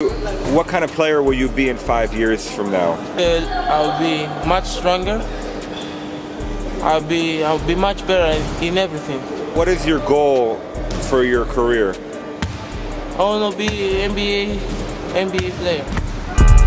What kind of player will you be in five years from now? I'll be much stronger. I'll be I'll be much better in everything. What is your goal for your career? I want to be NBA NBA player.